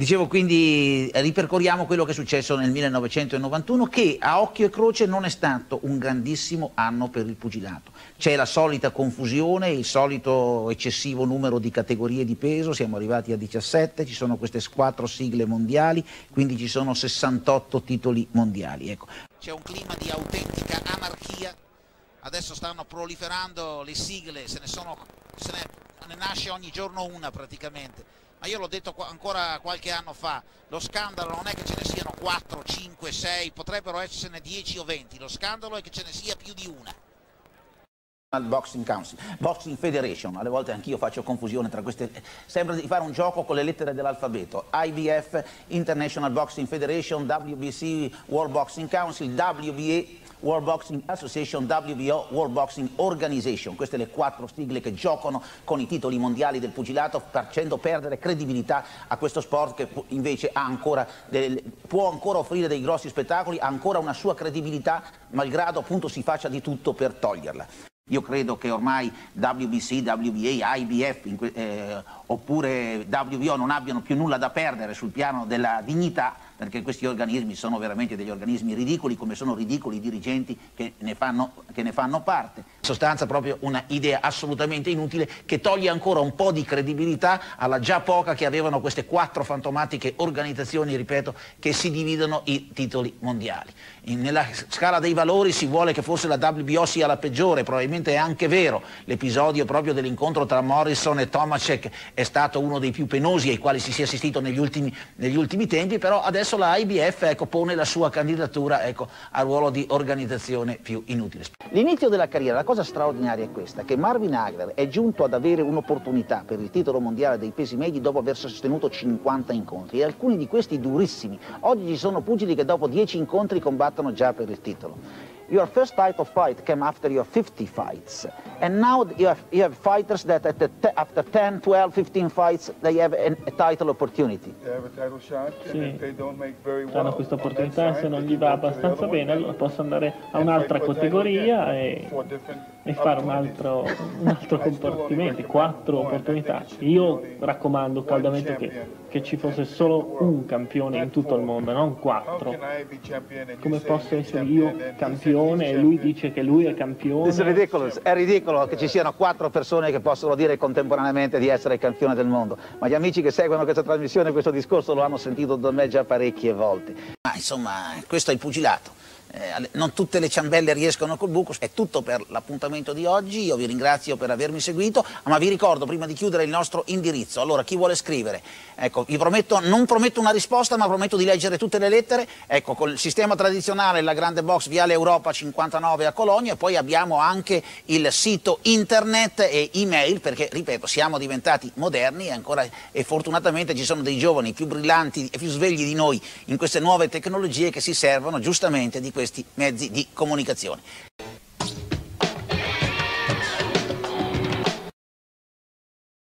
Dicevo quindi ripercorriamo quello che è successo nel 1991 che a occhio e croce non è stato un grandissimo anno per il pugilato. C'è la solita confusione, il solito eccessivo numero di categorie di peso, siamo arrivati a 17, ci sono queste quattro sigle mondiali, quindi ci sono 68 titoli mondiali. Ecco. C'è un clima di autentica anarchia, adesso stanno proliferando le sigle, se ne, sono, se ne, ne nasce ogni giorno una praticamente ma io l'ho detto ancora qualche anno fa, lo scandalo non è che ce ne siano 4, 5, 6, potrebbero essercene 10 o 20, lo scandalo è che ce ne sia più di una. Al Boxing Council, Boxing Federation, alle volte anch'io faccio confusione tra queste, sembra di fare un gioco con le lettere dell'alfabeto, IBF, International Boxing Federation, WBC, World Boxing Council, WBA, World Boxing Association, WBO, World Boxing Organization. Queste le quattro sigle che giocano con i titoli mondiali del pugilato facendo perdere credibilità a questo sport che invece ancora del, può ancora offrire dei grossi spettacoli, ha ancora una sua credibilità, malgrado appunto si faccia di tutto per toglierla. Io credo che ormai WBC, WBA, IBF eh, oppure WBO non abbiano più nulla da perdere sul piano della dignità perché questi organismi sono veramente degli organismi ridicoli come sono ridicoli i dirigenti che ne fanno, che ne fanno parte. Sostanza proprio una idea assolutamente inutile che toglie ancora un po' di credibilità alla già poca che avevano queste quattro fantomatiche organizzazioni, ripeto, che si dividono i titoli mondiali. Nella scala dei valori si vuole che forse la WBO sia la peggiore, probabilmente è anche vero, l'episodio proprio dell'incontro tra Morrison e Tomacek è stato uno dei più penosi ai quali si sia assistito negli ultimi, negli ultimi tempi, però adesso la IBF ecco, pone la sua candidatura ecco, al ruolo di organizzazione più inutile. L'inizio della carriera, la cosa straordinaria è questa, che Marvin Hagler è giunto ad avere un'opportunità per il titolo mondiale dei pesi medi dopo aver sostenuto 50 incontri e alcuni di questi durissimi. Oggi ci sono pugili che dopo 10 incontri combattono già per il titolo. Your first title fight came after your 50 fights. And now you have, you have fighters that after 10, 12, 15 fights, they have a, a title opportunity. Sì, hanno questa opportunità, se non gli va abbastanza bene, allora posso andare a un'altra categoria e, e fare un altro, un altro compartimento, quattro opportunità. Io raccomando caldamente che, che ci fosse solo un campione in tutto il mondo, non quattro. Come posso essere io campione? Campione e lui dice che lui è campione. È ridicolo che ci siano quattro persone che possono dire contemporaneamente di essere il campione del mondo, ma gli amici che seguono questa trasmissione, questo discorso lo hanno sentito da me già parecchie volte. Ma insomma, questo è il pugilato eh, non tutte le ciambelle riescono col buco, è tutto per l'appuntamento di oggi, io vi ringrazio per avermi seguito, ma vi ricordo prima di chiudere il nostro indirizzo, allora chi vuole scrivere, ecco, vi prometto, non prometto una risposta ma prometto di leggere tutte le lettere, ecco, col sistema tradizionale, la grande box Viale Europa 59 a Cologno e poi abbiamo anche il sito internet e email perché, ripeto, siamo diventati moderni e, ancora, e fortunatamente ci sono dei giovani più brillanti e più svegli di noi in queste nuove tecnologie che si servono giustamente di questo questi mezzi di comunicazione.